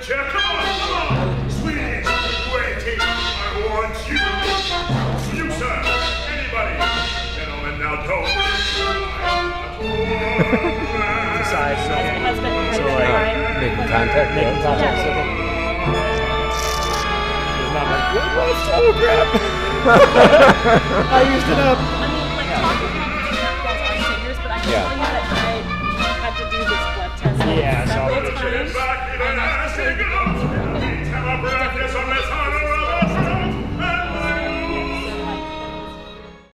the chair. Come on, come on. Sweeney, waiting. I want you. You, sir. Anybody. Gentlemen, now don't. Decide, so, Husband, so like. Making contact. making yeah. contact. Yeah. So there's not like, what was oh crap? I used it up. I mean, like, talking about girls are singers, but I can Yeah. Weihnachtskrieg.